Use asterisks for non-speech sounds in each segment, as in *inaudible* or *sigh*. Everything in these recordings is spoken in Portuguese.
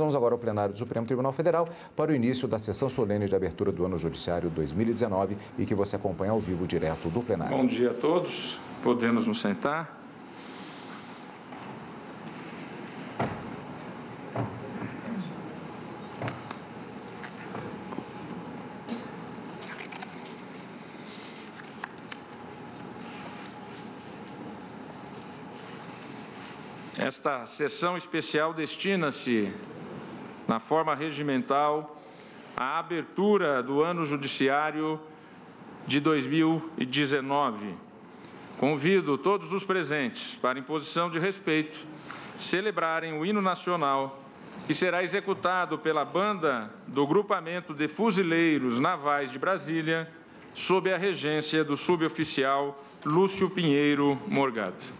Vamos agora ao plenário do Supremo Tribunal Federal para o início da sessão solene de abertura do ano judiciário 2019 e que você acompanha ao vivo direto do plenário. Bom dia a todos. Podemos nos sentar? Esta sessão especial destina-se, na forma regimental, à abertura do ano judiciário de 2019. Convido todos os presentes, para imposição de respeito, celebrarem o hino nacional, que será executado pela banda do Grupamento de Fuzileiros Navais de Brasília, sob a regência do suboficial Lúcio Pinheiro Morgado.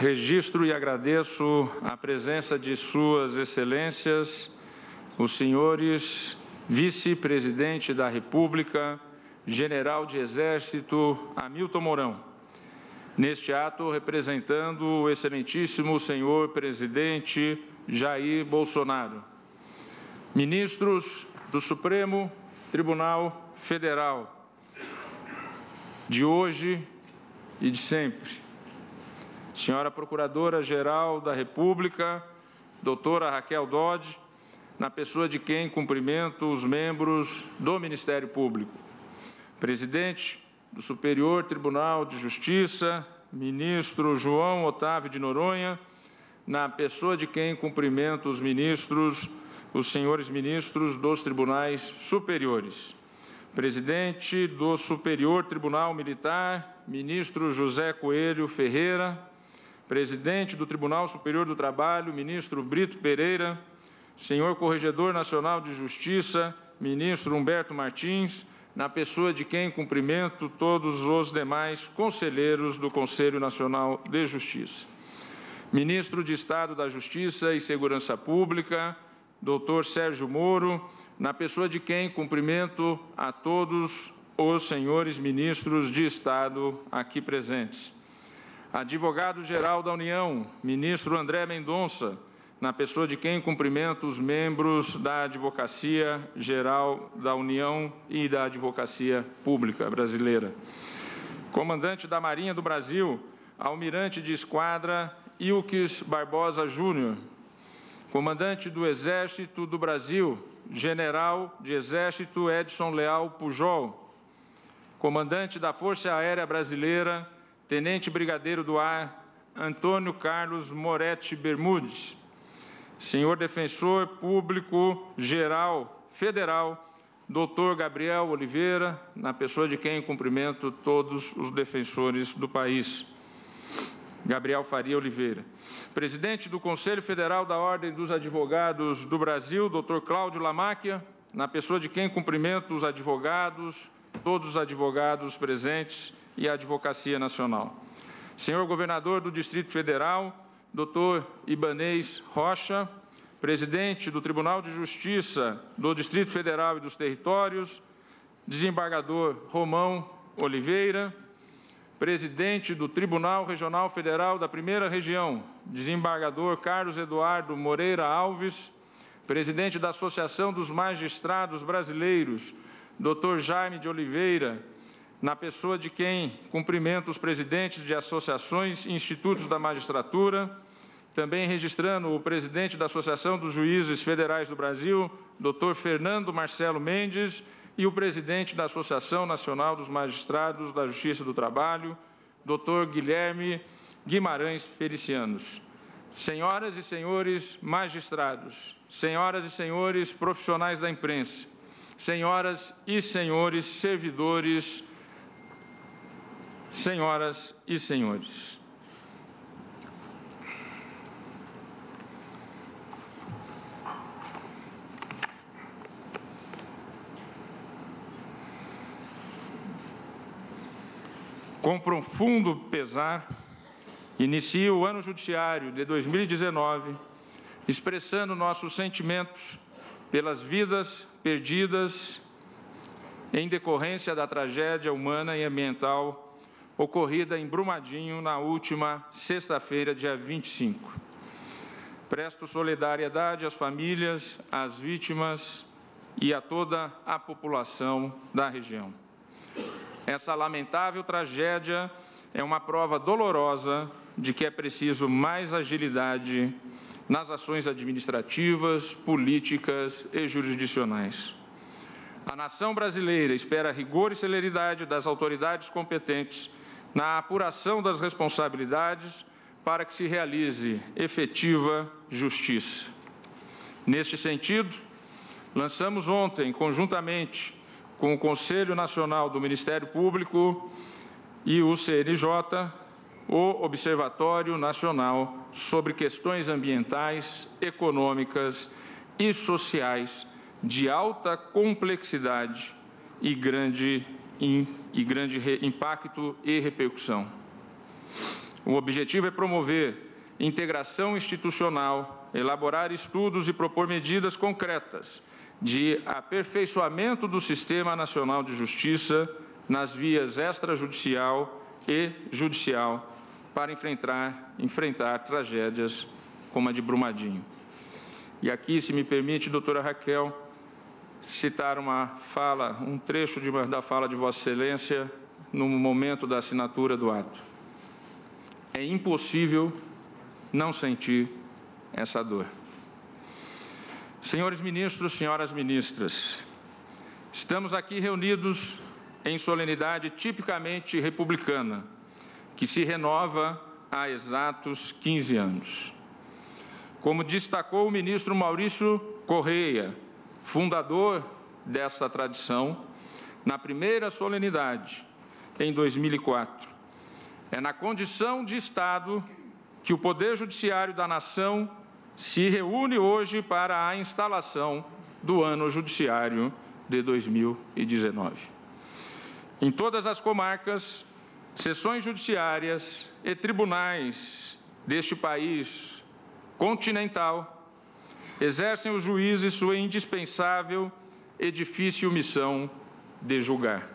Registro e agradeço a presença de Suas Excelências, os senhores vice-presidente da República, General de Exército Hamilton Mourão. Neste ato, representando o excelentíssimo senhor presidente Jair Bolsonaro. Ministros do Supremo Tribunal Federal, de hoje e de sempre. Senhora Procuradora-Geral da República, doutora Raquel Dodge, na pessoa de quem cumprimento os membros do Ministério Público. Presidente do Superior Tribunal de Justiça, ministro João Otávio de Noronha, na pessoa de quem cumprimento os ministros, os senhores ministros dos tribunais superiores. Presidente do Superior Tribunal Militar, ministro José Coelho Ferreira, presidente do Tribunal Superior do Trabalho, ministro Brito Pereira, senhor Corregedor Nacional de Justiça, ministro Humberto Martins, na pessoa de quem cumprimento todos os demais conselheiros do Conselho Nacional de Justiça. Ministro de Estado da Justiça e Segurança Pública, doutor Sérgio Moro, na pessoa de quem cumprimento a todos os senhores ministros de Estado aqui presentes. Advogado-Geral da União, ministro André Mendonça, na pessoa de quem cumprimento os membros da Advocacia Geral da União e da Advocacia Pública Brasileira. Comandante da Marinha do Brasil, Almirante de Esquadra Ilques Barbosa Júnior. Comandante do Exército do Brasil, General de Exército Edson Leal Pujol. Comandante da Força Aérea Brasileira, Tenente Brigadeiro do Ar Antônio Carlos Moretti Bermudes senhor defensor público geral federal, doutor Gabriel Oliveira, na pessoa de quem cumprimento todos os defensores do país. Gabriel Faria Oliveira. Presidente do Conselho Federal da Ordem dos Advogados do Brasil, doutor Cláudio Lamáquia, na pessoa de quem cumprimento os advogados, todos os advogados presentes e a Advocacia Nacional. Senhor Governador do Distrito Federal, Dr. Ibanês Rocha, presidente do Tribunal de Justiça do Distrito Federal e dos Territórios, desembargador Romão Oliveira, presidente do Tribunal Regional Federal da Primeira Região, desembargador Carlos Eduardo Moreira Alves, presidente da Associação dos Magistrados Brasileiros, Dr. Jaime de Oliveira, na pessoa de quem cumprimento os presidentes de associações e institutos da magistratura, também registrando o presidente da Associação dos Juízes Federais do Brasil, Dr. Fernando Marcelo Mendes, e o presidente da Associação Nacional dos Magistrados da Justiça do Trabalho, Dr. Guilherme Guimarães Felicianos. Senhoras e senhores magistrados, senhoras e senhores profissionais da imprensa, senhoras e senhores servidores senhoras e senhores. Com profundo pesar, inicio o ano judiciário de 2019 expressando nossos sentimentos pelas vidas perdidas em decorrência da tragédia humana e ambiental ocorrida em Brumadinho na última sexta-feira, dia 25. Presto solidariedade às famílias, às vítimas e a toda a população da região. Essa lamentável tragédia é uma prova dolorosa de que é preciso mais agilidade nas ações administrativas, políticas e jurisdicionais. A nação brasileira espera rigor e celeridade das autoridades competentes na apuração das responsabilidades para que se realize efetiva justiça. Neste sentido, lançamos ontem, conjuntamente com o Conselho Nacional do Ministério Público e o CNJ, o Observatório Nacional sobre Questões Ambientais, Econômicas e Sociais de alta complexidade e grande e grande impacto e repercussão. O objetivo é promover integração institucional, elaborar estudos e propor medidas concretas de aperfeiçoamento do Sistema Nacional de Justiça nas vias extrajudicial e judicial para enfrentar, enfrentar tragédias como a de Brumadinho. E aqui, se me permite, doutora Raquel, citar uma fala, um trecho de, da fala de Vossa Excelência no momento da assinatura do ato. É impossível não sentir essa dor. Senhores ministros, senhoras ministras, estamos aqui reunidos em solenidade tipicamente republicana, que se renova há exatos 15 anos. Como destacou o ministro Maurício Correia, fundador dessa tradição, na primeira solenidade, em 2004. É na condição de Estado que o Poder Judiciário da Nação se reúne hoje para a instalação do ano judiciário de 2019. Em todas as comarcas, sessões judiciárias e tribunais deste país continental exercem os juízes sua indispensável e difícil missão de julgar.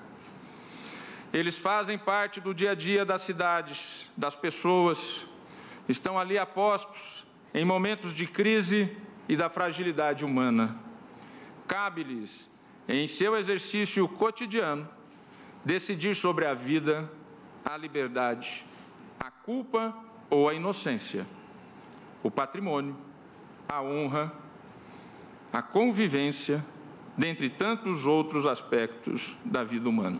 Eles fazem parte do dia a dia das cidades, das pessoas, estão ali apostos em momentos de crise e da fragilidade humana. Cabe-lhes, em seu exercício cotidiano, decidir sobre a vida, a liberdade, a culpa ou a inocência, o patrimônio, a honra, a convivência, dentre tantos outros aspectos da vida humana.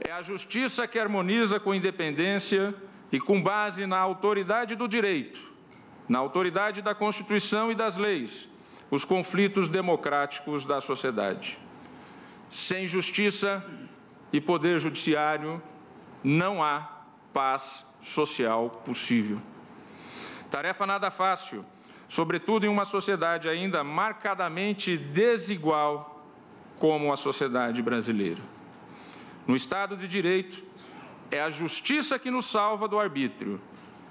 É a justiça que harmoniza com independência e com base na autoridade do direito, na autoridade da Constituição e das leis, os conflitos democráticos da sociedade. Sem justiça e poder judiciário, não há paz social possível. Tarefa nada fácil sobretudo em uma sociedade ainda marcadamente desigual como a sociedade brasileira. No Estado de Direito, é a justiça que nos salva do arbítrio,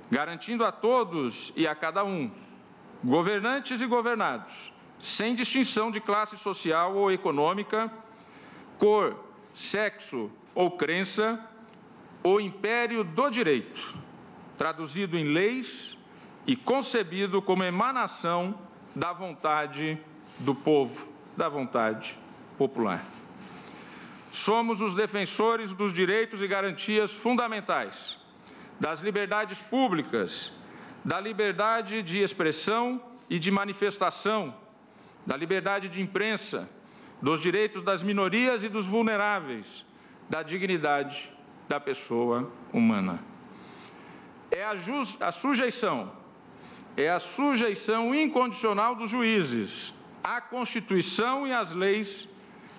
garantindo a todos e a cada um, governantes e governados, sem distinção de classe social ou econômica, cor, sexo ou crença, o império do direito, traduzido em leis e concebido como emanação da vontade do povo, da vontade popular. Somos os defensores dos direitos e garantias fundamentais, das liberdades públicas, da liberdade de expressão e de manifestação, da liberdade de imprensa, dos direitos das minorias e dos vulneráveis, da dignidade da pessoa humana. É a, a sujeição é a sujeição incondicional dos juízes à Constituição e às leis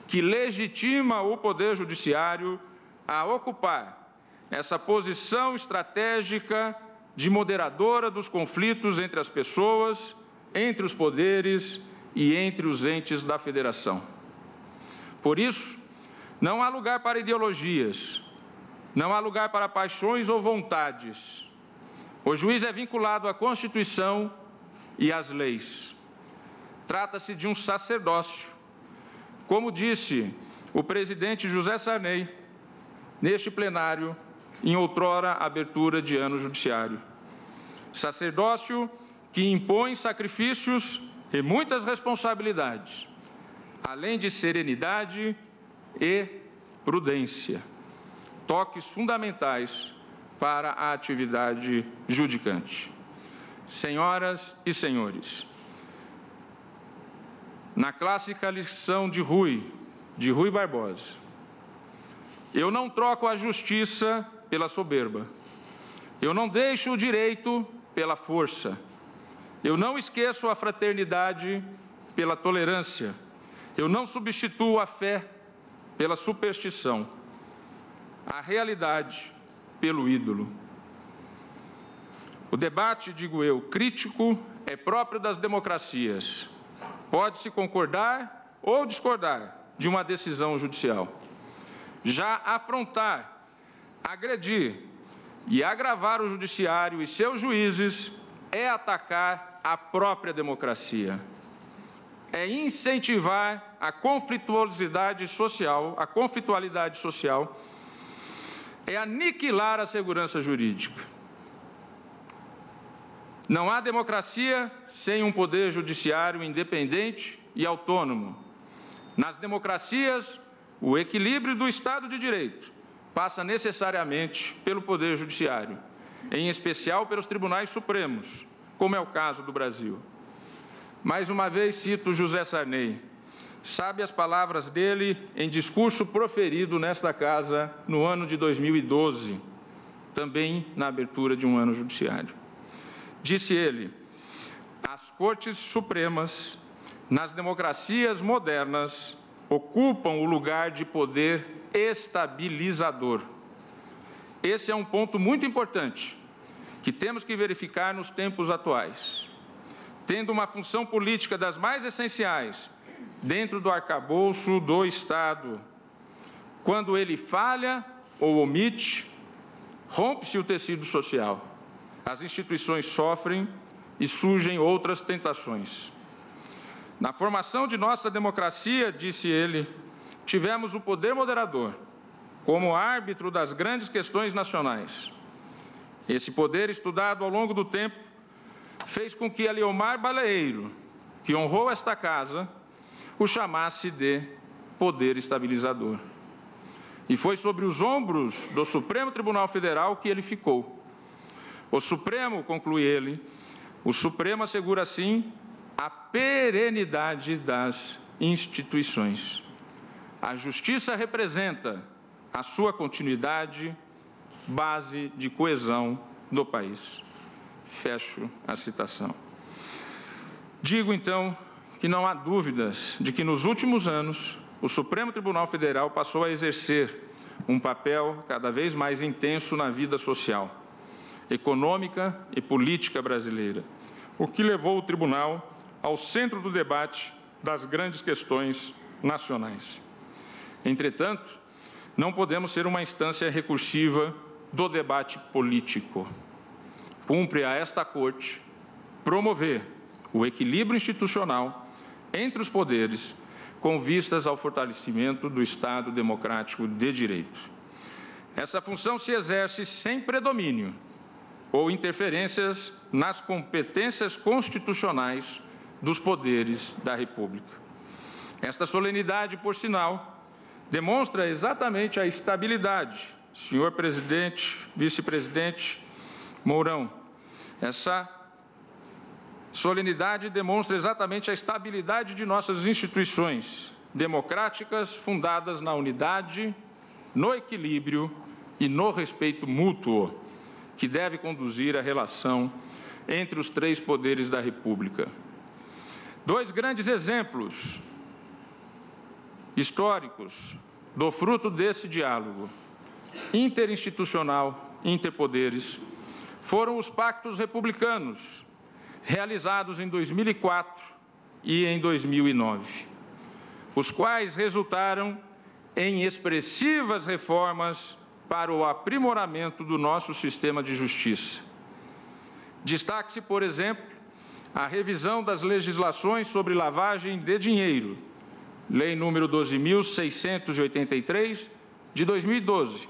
que legitima o Poder Judiciário a ocupar essa posição estratégica de moderadora dos conflitos entre as pessoas, entre os poderes e entre os entes da Federação. Por isso, não há lugar para ideologias, não há lugar para paixões ou vontades o juiz é vinculado à Constituição e às leis. Trata-se de um sacerdócio. Como disse o presidente José Sarney, neste plenário, em outrora abertura de ano judiciário. Sacerdócio que impõe sacrifícios e muitas responsabilidades, além de serenidade e prudência, toques fundamentais para a atividade judicante. Senhoras e senhores, na clássica lição de Rui, de Rui Barbosa, eu não troco a justiça pela soberba, eu não deixo o direito pela força, eu não esqueço a fraternidade pela tolerância, eu não substituo a fé pela superstição, a realidade pelo ídolo. O debate, digo eu, crítico é próprio das democracias. Pode-se concordar ou discordar de uma decisão judicial. Já afrontar, agredir e agravar o judiciário e seus juízes é atacar a própria democracia. é incentivar a conflituosidade social, a conflitualidade social, é aniquilar a segurança jurídica. Não há democracia sem um poder judiciário independente e autônomo. Nas democracias, o equilíbrio do Estado de Direito passa necessariamente pelo Poder Judiciário, em especial pelos tribunais supremos, como é o caso do Brasil. Mais uma vez cito José Sarney. Sabe as palavras dele em discurso proferido nesta casa no ano de 2012, também na abertura de um ano judiciário. Disse ele: as cortes supremas, nas democracias modernas, ocupam o lugar de poder estabilizador. Esse é um ponto muito importante que temos que verificar nos tempos atuais. Tendo uma função política das mais essenciais dentro do arcabouço do Estado, quando ele falha ou omite, rompe-se o tecido social. As instituições sofrem e surgem outras tentações. Na formação de nossa democracia, disse ele, tivemos o poder moderador como árbitro das grandes questões nacionais. Esse poder, estudado ao longo do tempo, fez com que Aliomar Baleeiro, que honrou esta casa, o chamasse de poder estabilizador. E foi sobre os ombros do Supremo Tribunal Federal que ele ficou. O Supremo, conclui ele, o Supremo assegura assim a perenidade das instituições. A justiça representa a sua continuidade, base de coesão do país. Fecho a citação. Digo então que não há dúvidas de que nos últimos anos o Supremo Tribunal Federal passou a exercer um papel cada vez mais intenso na vida social, econômica e política brasileira, o que levou o tribunal ao centro do debate das grandes questões nacionais. Entretanto, não podemos ser uma instância recursiva do debate político. Cumpre a esta Corte promover o equilíbrio institucional entre os poderes com vistas ao fortalecimento do Estado democrático de direito. Essa função se exerce sem predomínio ou interferências nas competências constitucionais dos poderes da República. Esta solenidade, por sinal, demonstra exatamente a estabilidade, senhor presidente, vice-presidente Mourão. Essa solenidade demonstra exatamente a estabilidade de nossas instituições democráticas fundadas na unidade, no equilíbrio e no respeito mútuo, que deve conduzir a relação entre os três poderes da República. Dois grandes exemplos históricos do fruto desse diálogo interinstitucional, interpoderes, foram os pactos republicanos, realizados em 2004 e em 2009, os quais resultaram em expressivas reformas para o aprimoramento do nosso sistema de justiça. Destaque-se, por exemplo, a revisão das legislações sobre lavagem de dinheiro, Lei número 12.683, de 2012,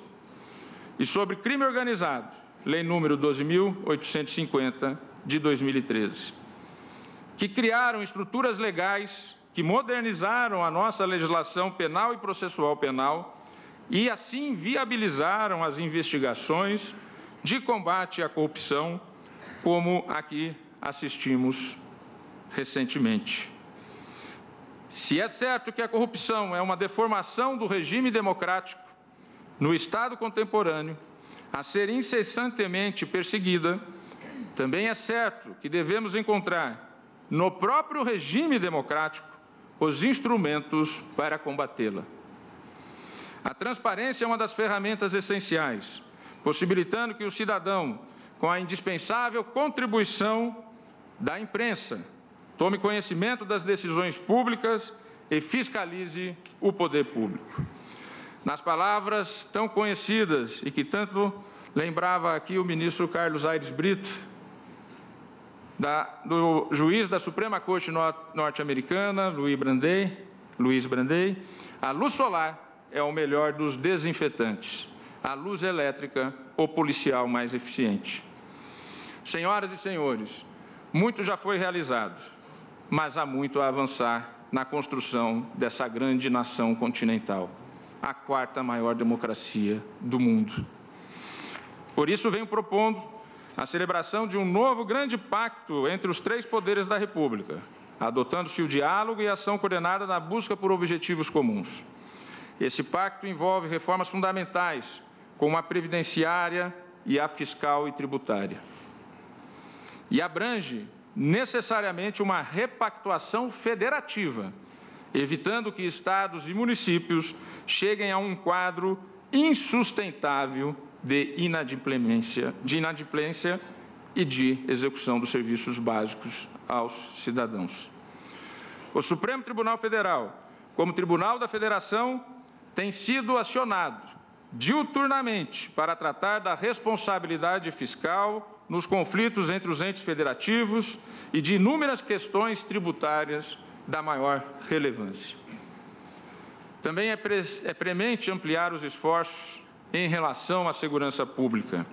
e sobre crime organizado, Lei número 12.850, de 2013, que criaram estruturas legais que modernizaram a nossa legislação penal e processual penal e assim viabilizaram as investigações de combate à corrupção, como aqui assistimos recentemente. Se é certo que a corrupção é uma deformação do regime democrático no Estado contemporâneo, a ser incessantemente perseguida, também é certo que devemos encontrar no próprio regime democrático os instrumentos para combatê-la. A transparência é uma das ferramentas essenciais, possibilitando que o cidadão, com a indispensável contribuição da imprensa, tome conhecimento das decisões públicas e fiscalize o poder público. Nas palavras tão conhecidas e que tanto lembrava aqui o ministro Carlos Aires Brito, da, do juiz da Suprema Corte norte-americana, Luiz Brandei, Luiz Brandei, a luz solar é o melhor dos desinfetantes, a luz elétrica, o policial mais eficiente. Senhoras e senhores, muito já foi realizado, mas há muito a avançar na construção dessa grande nação continental, a quarta maior democracia do mundo. Por isso, venho propondo a celebração de um novo grande pacto entre os três poderes da República, adotando-se o diálogo e a ação coordenada na busca por objetivos comuns. Esse pacto envolve reformas fundamentais, como a previdenciária e a fiscal e tributária. E abrange necessariamente uma repactuação federativa, evitando que estados e municípios cheguem a um quadro insustentável de inadimplência, de inadimplência e de execução dos serviços básicos aos cidadãos. O Supremo Tribunal Federal, como Tribunal da Federação, tem sido acionado diuturnamente para tratar da responsabilidade fiscal nos conflitos entre os entes federativos e de inúmeras questões tributárias da maior relevância. Também é, é premente ampliar os esforços em relação à segurança pública,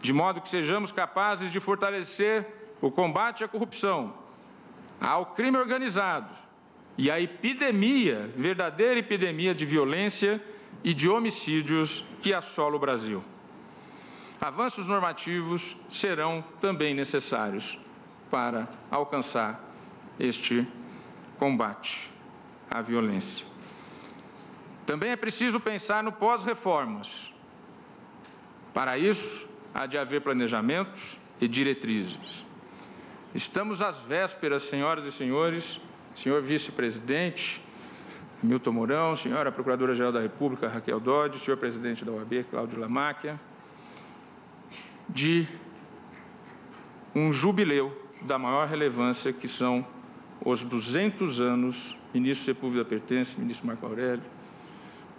de modo que sejamos capazes de fortalecer o combate à corrupção, ao crime organizado e à epidemia, verdadeira epidemia de violência e de homicídios que assola o Brasil. Avanços normativos serão também necessários para alcançar este combate à violência. Também é preciso pensar no pós-reformas, para isso, há de haver planejamentos e diretrizes. Estamos às vésperas, senhoras e senhores, senhor vice-presidente Milton Mourão, senhora Procuradora-Geral da República Raquel Dodge, senhor presidente da OAB Cláudio Lamáquia, de um jubileu da maior relevância, que são os 200 anos, ministro Sepúlveda Pertence, ministro Marco Aurélio,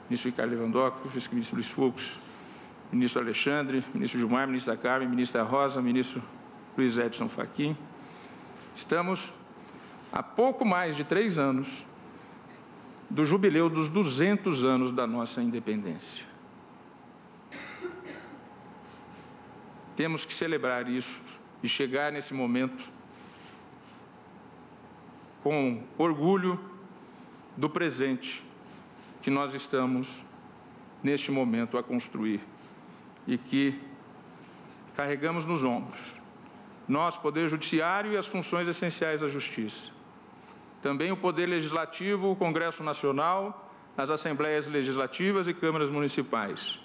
ministro Ricardo Lewandowski, vice-ministro Luiz Fux, ministro Alexandre, ministro Gilmar, ministra Carmen, ministra Rosa, ministro Luiz Edson Fachin. Estamos há pouco mais de três anos do jubileu dos 200 anos da nossa independência. Temos que celebrar isso e chegar nesse momento com orgulho do presente que nós estamos, neste momento, a construir e que carregamos nos ombros. Nós, Poder Judiciário e as funções essenciais da Justiça. Também o Poder Legislativo, o Congresso Nacional, as Assembleias Legislativas e Câmaras Municipais.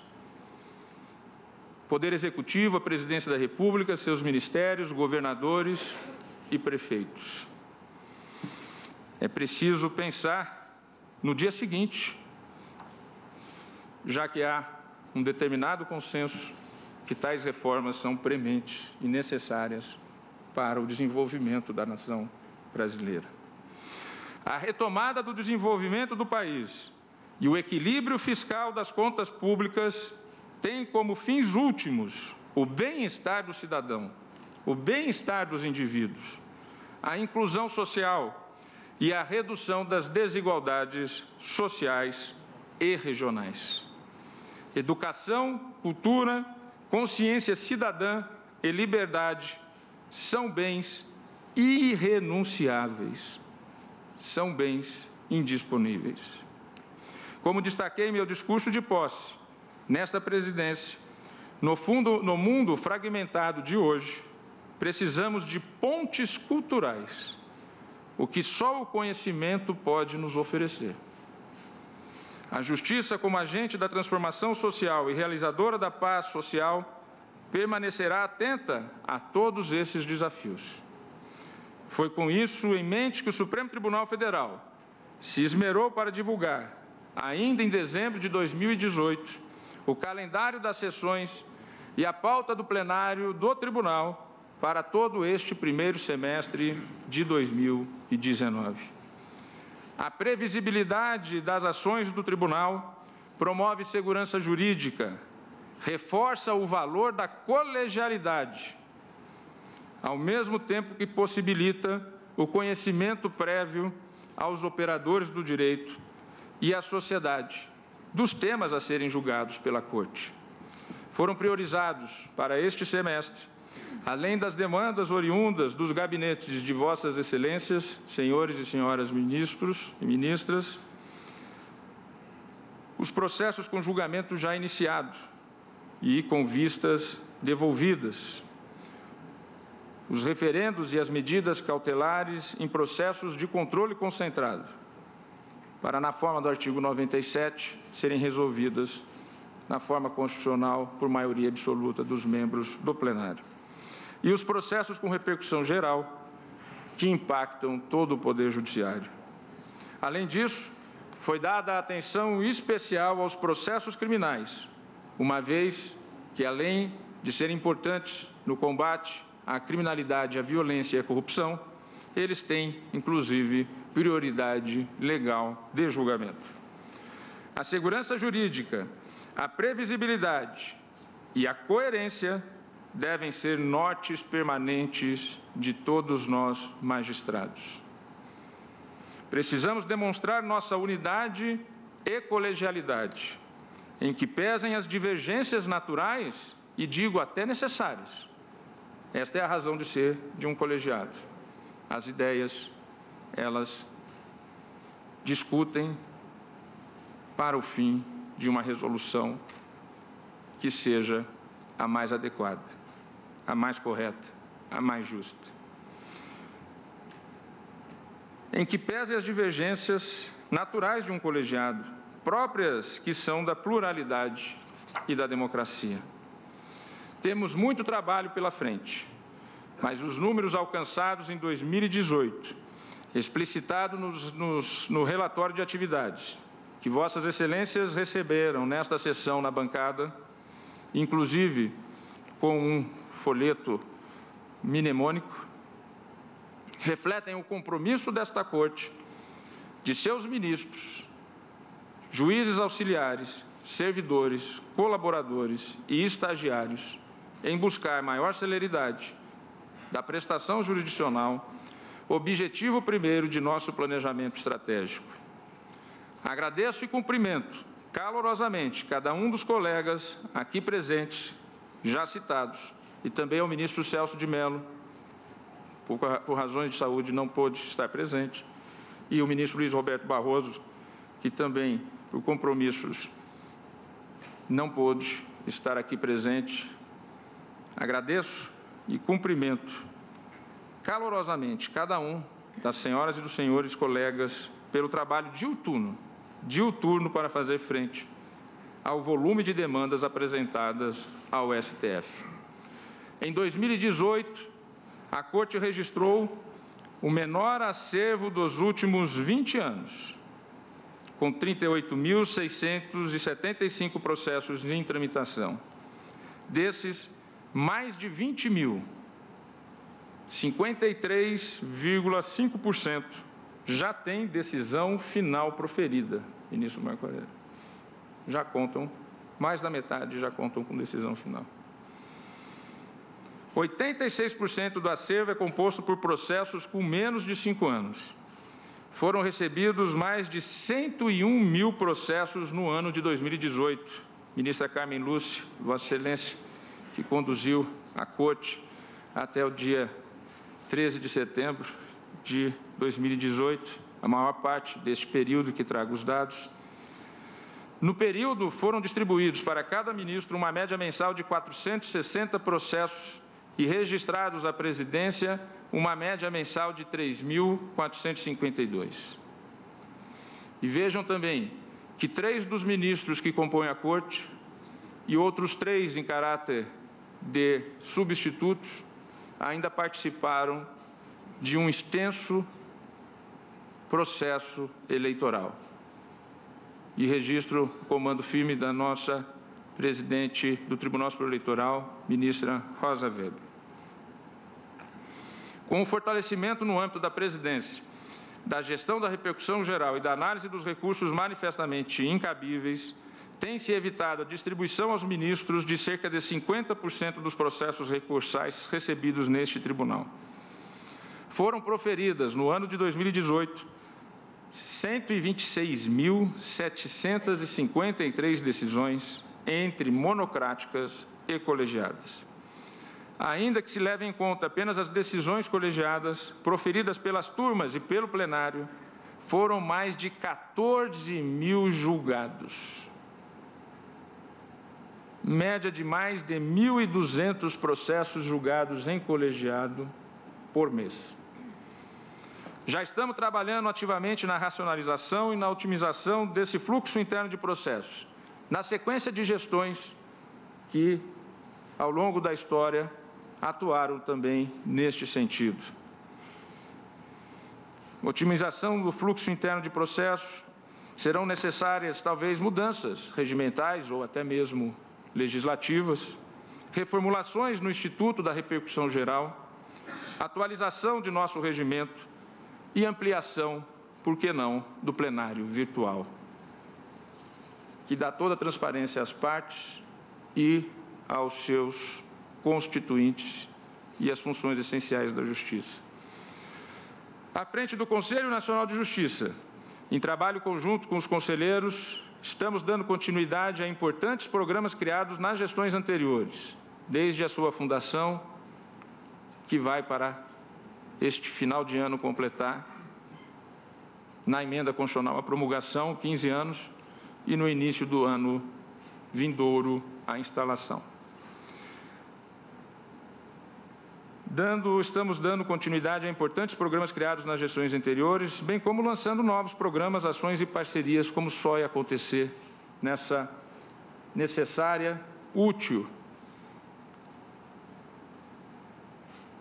Poder Executivo, a Presidência da República, seus ministérios, governadores e prefeitos. É preciso pensar no dia seguinte, já que há um determinado consenso que tais reformas são prementes e necessárias para o desenvolvimento da nação brasileira. A retomada do desenvolvimento do país e o equilíbrio fiscal das contas públicas têm como fins últimos o bem-estar do cidadão, o bem-estar dos indivíduos, a inclusão social e a redução das desigualdades sociais e regionais. Educação, cultura, consciência cidadã e liberdade são bens irrenunciáveis, são bens indisponíveis. Como destaquei em meu discurso de posse, nesta presidência, no, fundo, no mundo fragmentado de hoje, precisamos de pontes culturais, o que só o conhecimento pode nos oferecer. A justiça, como agente da transformação social e realizadora da paz social, permanecerá atenta a todos esses desafios. Foi com isso em mente que o Supremo Tribunal Federal se esmerou para divulgar, ainda em dezembro de 2018, o calendário das sessões e a pauta do plenário do Tribunal para todo este primeiro semestre de 2019. A previsibilidade das ações do tribunal promove segurança jurídica, reforça o valor da colegialidade. ao mesmo tempo que possibilita o conhecimento prévio aos operadores do direito e à sociedade dos temas a serem julgados pela Corte. Foram priorizados para este semestre, além das demandas oriundas dos gabinetes de Vossas Excelências, senhores e senhoras ministros e ministras, os processos com julgamento já iniciado e com vistas devolvidas, os referendos e as medidas cautelares em processos de controle concentrado, para, na forma do artigo 97, serem resolvidas na forma constitucional por maioria absoluta dos membros do plenário. E os processos com repercussão geral, que impactam todo o Poder Judiciário. Além disso, foi dada atenção especial aos processos criminais, uma vez que, além de serem importantes no combate à criminalidade, à violência e à corrupção, eles têm, inclusive, prioridade legal de julgamento. A segurança jurídica, a previsibilidade e a coerência devem ser nortes permanentes de todos nós magistrados. Precisamos demonstrar nossa unidade e colegialidade, em que pesem as divergências naturais e digo até necessárias. Esta é a razão de ser de um colegiado. As ideias, elas discutem para o fim de uma resolução que seja a mais adequada, a mais correta, a mais justa. Em que pese as divergências naturais de um colegiado, próprias que são da pluralidade e da democracia. Temos muito trabalho pela frente, mas os números alcançados em 2018, explicitado nos, nos, no relatório de atividades, que Vossas Excelências receberam nesta sessão na bancada, inclusive com um folheto mnemônico, refletem o compromisso desta Corte, de seus ministros, juízes auxiliares, servidores, colaboradores e estagiários em buscar maior celeridade da prestação jurisdicional, objetivo primeiro de nosso planejamento estratégico. Agradeço e cumprimento calorosamente cada um dos colegas aqui presentes, já citados, e também ao ministro Celso de Mello, por, razões de saúde não pôde estar presente, e o ministro Luiz Roberto Barroso, que também, por compromissos, não pôde estar aqui presente, Agradeço e cumprimento calorosamente cada um das senhoras e dos senhores colegas pelo trabalho diuturno, diuturno para fazer frente ao volume de demandas apresentadas ao STF. Em 2018, a Corte registrou o menor acervo dos últimos 20 anos, com 38.675 processos em tramitação. Desses, mais de 20 mil, 53,5% já tem decisão final proferida, ministro Marco Aurélio. Já contam, mais da metade já contam com decisão final. 86% do acervo é composto por processos com menos de cinco anos. Foram recebidos mais de 101 mil processos no ano de 2018. Ministra Carmen Lúcia, Vossa Excelência, que conduziu a Corte até o dia 13 de setembro de 2018, a maior parte deste período que trago os dados. No período, foram distribuídos para cada ministro uma média mensal de 460 processos e registrados à presidência uma média mensal de 3.452. E vejam também que três dos ministros que compõem a Corte e outros três em caráter de substitutos ainda participaram de um extenso processo eleitoral. E registro o comando firme da nossa presidente do Tribunal Superior Eleitoral, ministra Rosa Weber. Com o fortalecimento no âmbito da presidência, da gestão da repercussão geral e da análise dos recursos manifestamente incabíveis, tem-se evitado a distribuição aos ministros de cerca de 50% dos processos recursais recebidos neste tribunal. Foram proferidas, no ano de 2018, 126.753 decisões entre monocráticas e colegiadas. Ainda que se leve em conta apenas as decisões colegiadas proferidas pelas turmas e pelo plenário, foram mais de 14 mil julgados média de mais de 1.200 processos julgados em colegiado por mês. Já estamos trabalhando ativamente na racionalização e na otimização desse fluxo interno de processos, na sequência de gestões que, ao longo da história, atuaram também neste sentido. Otimização do fluxo interno de processos, serão necessárias talvez mudanças regimentais ou até mesmo legislativas, reformulações no Instituto da Repercussão Geral, atualização de nosso regimento e ampliação, por que não, do plenário virtual, que dá toda a transparência às partes e aos seus constituintes e às funções essenciais da Justiça. À frente do Conselho Nacional de Justiça, em trabalho conjunto com os conselheiros Estamos dando continuidade a importantes programas criados nas gestões anteriores, desde a sua fundação, que vai para este final de ano completar, na emenda constitucional, a promulgação, 15 anos, e no início do ano vindouro, a instalação. Dando, estamos dando continuidade a importantes programas criados nas gestões anteriores, bem como lançando novos programas, ações e parcerias, como só ia acontecer nessa necessária, útil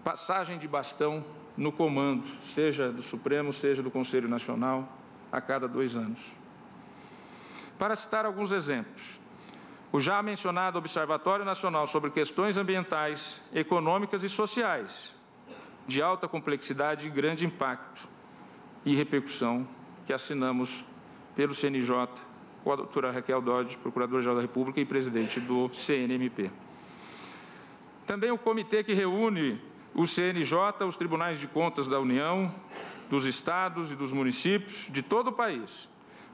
passagem de bastão no comando, seja do Supremo, seja do Conselho Nacional, a cada dois anos. Para citar alguns exemplos, o já mencionado Observatório Nacional sobre Questões Ambientais, Econômicas e Sociais, de alta complexidade e grande impacto e repercussão, que assinamos pelo CNJ, com a doutora Raquel Dodge, Procuradora-Geral da República e presidente do CNMP. Também o comitê que reúne o CNJ, os tribunais de contas da União, dos estados e dos municípios de todo o país,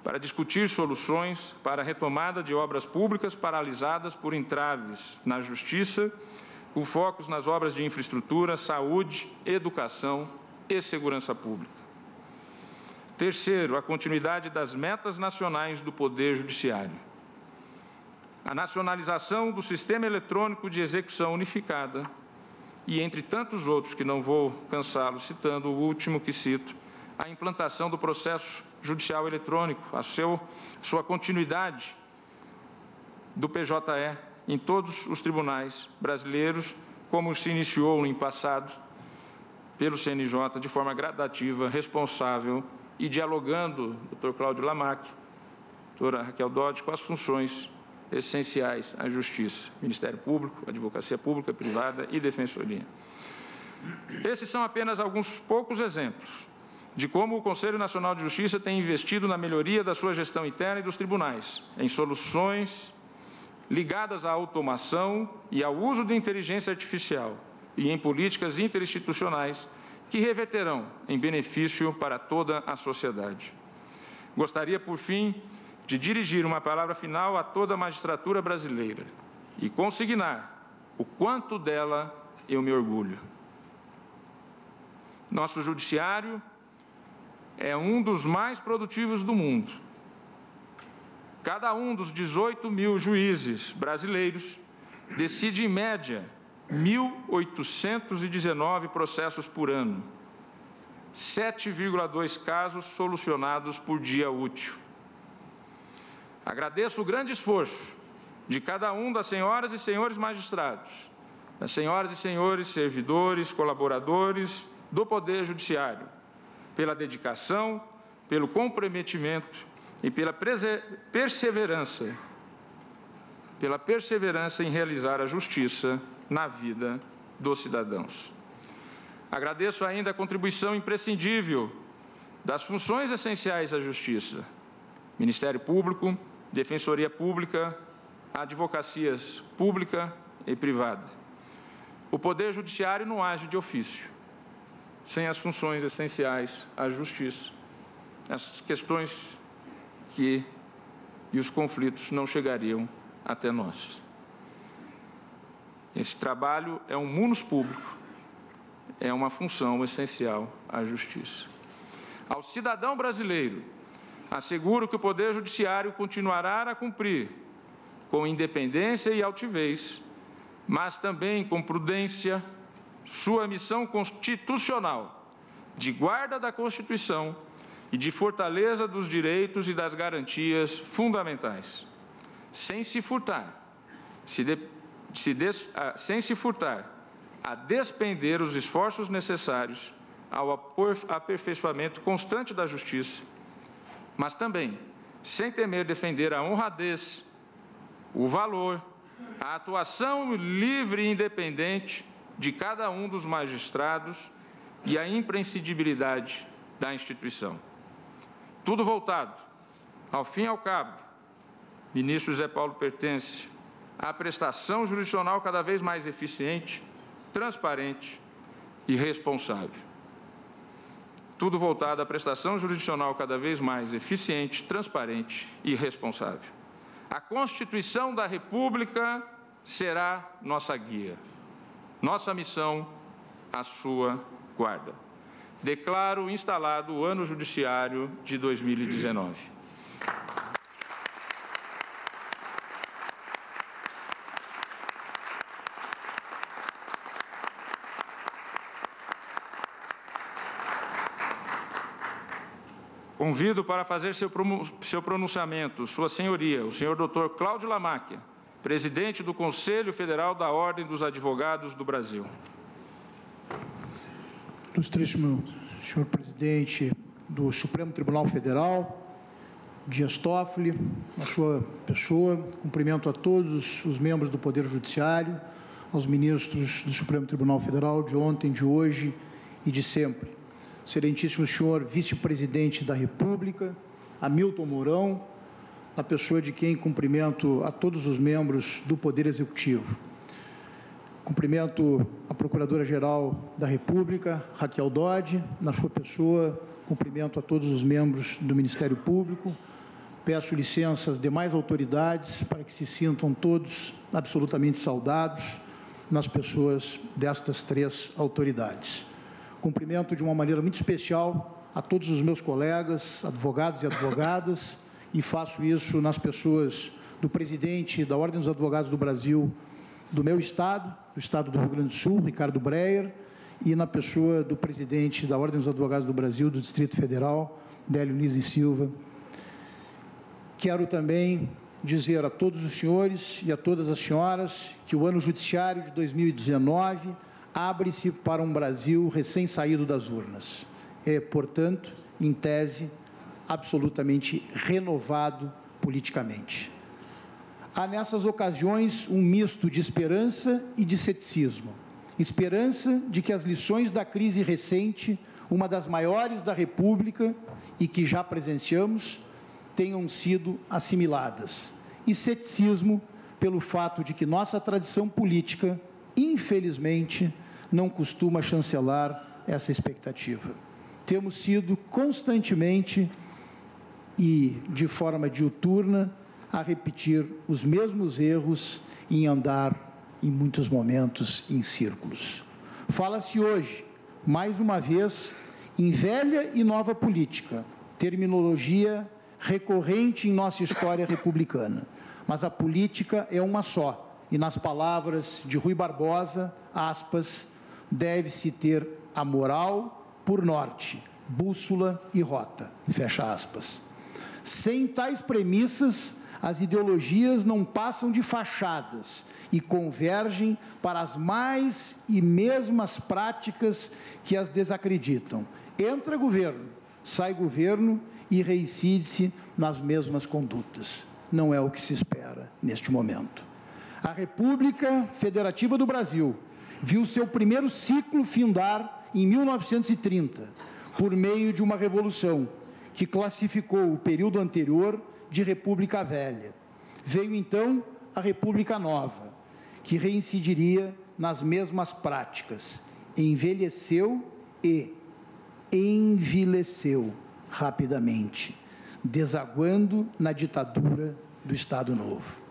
para discutir soluções para a retomada de obras públicas paralisadas por entraves na Justiça, com focos nas obras de infraestrutura, saúde, educação e segurança pública. Terceiro, a continuidade das metas nacionais do Poder Judiciário. A nacionalização do Sistema Eletrônico de Execução Unificada e, entre tantos outros que não vou cansá-lo citando, o último que cito, a implantação do processo judicial eletrônico, a seu, sua continuidade do PJE em todos os tribunais brasileiros, como se iniciou em passado pelo CNJ de forma gradativa, responsável e dialogando, doutor Cláudio Lamarck, doutora Raquel Dodge, com as funções essenciais à Justiça, Ministério Público, Advocacia Pública, Privada e Defensoria. Esses são apenas alguns poucos exemplos de como o Conselho Nacional de Justiça tem investido na melhoria da sua gestão interna e dos tribunais, em soluções ligadas à automação e ao uso de inteligência artificial e em políticas interinstitucionais que reverterão em benefício para toda a sociedade. Gostaria, por fim, de dirigir uma palavra final a toda a magistratura brasileira e consignar o quanto dela eu me orgulho. Nosso judiciário é um dos mais produtivos do mundo. Cada um dos 18 mil juízes brasileiros decide, em média, 1.819 processos por ano, 7,2 casos solucionados por dia útil. Agradeço o grande esforço de cada um das senhoras e senhores magistrados, das senhoras e senhores servidores, colaboradores do Poder Judiciário, pela dedicação, pelo comprometimento e pela perseverança, pela perseverança em realizar a justiça na vida dos cidadãos. Agradeço ainda a contribuição imprescindível das funções essenciais da Justiça, Ministério Público, defensoria pública, advocacias pública e privada. O Poder Judiciário não age de ofício, sem as funções essenciais à justiça. As questões que e os conflitos não chegariam até nós. Esse trabalho é um munus público, é uma função essencial à justiça. Ao cidadão brasileiro, asseguro que o Poder Judiciário continuará a cumprir com independência e altivez, mas também com prudência, sua missão constitucional de guarda da Constituição e de fortaleza dos direitos e das garantias fundamentais, sem se furtar, se de, se des, sem se furtar a despender os esforços necessários ao aperfeiçoamento constante da justiça, mas também sem temer defender a honradez, o valor, a atuação livre e independente de cada um dos magistrados e a imprescindibilidade da instituição. Tudo voltado, ao fim e ao cabo, ministro José Paulo pertence à prestação jurisdicional cada vez mais eficiente, transparente e responsável. Tudo voltado à prestação jurisdicional cada vez mais eficiente, transparente e responsável. A Constituição da República será nossa guia, nossa missão, a sua guarda. Declaro instalado o ano judiciário de 2019. Convido para fazer seu pronunciamento, Sua Senhoria, o senhor Dr. Cláudio Lamáquia, presidente do Conselho Federal da Ordem dos Advogados do Brasil. Ilustríssimo senhor presidente do Supremo Tribunal Federal, Dias Toffoli, na sua pessoa, cumprimento a todos os membros do Poder Judiciário, aos ministros do Supremo Tribunal Federal de ontem, de hoje e de sempre. Excelentíssimo senhor vice-presidente da República, Hamilton Mourão, na pessoa de quem cumprimento a todos os membros do Poder Executivo. Cumprimento a Procuradora-Geral da República, Raquel Dodge, na sua pessoa, cumprimento a todos os membros do Ministério Público. Peço licença às demais autoridades para que se sintam todos absolutamente saudados nas pessoas destas três autoridades. Cumprimento de uma maneira muito especial a todos os meus colegas, advogados e advogadas, e faço isso nas pessoas do presidente da Ordem dos Advogados do Brasil, do meu estado, do estado do Rio Grande do Sul, Ricardo Breyer, e na pessoa do presidente da Ordem dos Advogados do Brasil, do Distrito Federal, Délio Nise Silva. Quero também dizer a todos os senhores e a todas as senhoras que o ano judiciário de 2019 abre-se para um Brasil recém-saído das urnas. É, portanto, em tese, absolutamente renovado politicamente. Há nessas ocasiões um misto de esperança e de ceticismo. Esperança de que as lições da crise recente, uma das maiores da República e que já presenciamos, tenham sido assimiladas. E ceticismo pelo fato de que nossa tradição política, infelizmente, não costuma chancelar essa expectativa. Temos sido constantemente e de forma diuturna a repetir os mesmos erros em andar, em muitos momentos, em círculos. Fala-se hoje, mais uma vez, em velha e nova política, terminologia recorrente em nossa história republicana. Mas a política é uma só, e nas palavras de Rui Barbosa, aspas, deve-se ter a moral por norte, bússola e rota, fecha aspas. Sem tais premissas, as ideologias não passam de fachadas e convergem para as mais e mesmas práticas que as desacreditam. Entra governo, sai governo e reincide-se nas mesmas condutas. Não é o que se espera neste momento. A República Federativa do Brasil viu seu primeiro ciclo findar em 1930, por meio de uma revolução que classificou o período anterior de República Velha. Veio então a República Nova, que reincidiria nas mesmas práticas, envelheceu e envileceu rapidamente, desaguando na ditadura do Estado Novo.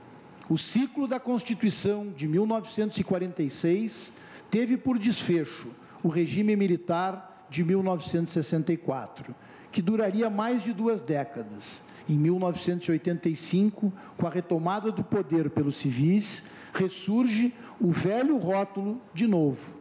O ciclo da Constituição de 1946 teve por desfecho o regime militar de 1964, que duraria mais de duas décadas. Em 1985, com a retomada do poder pelos civis, ressurge o velho rótulo de novo.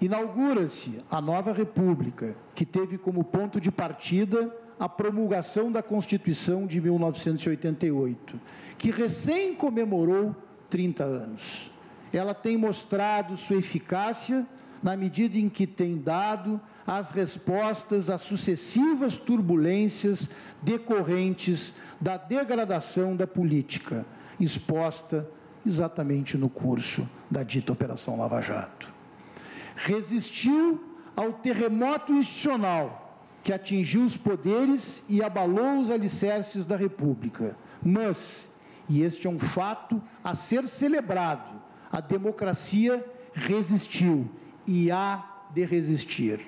Inaugura-se a nova República, que teve como ponto de partida a promulgação da Constituição de 1988, que recém comemorou 30 anos. Ela tem mostrado sua eficácia na medida em que tem dado as respostas às sucessivas turbulências decorrentes da degradação da política, exposta exatamente no curso da dita Operação Lava Jato. Resistiu ao terremoto institucional que atingiu os poderes e abalou os alicerces da República. Mas, e este é um fato a ser celebrado, a democracia resistiu e há de resistir.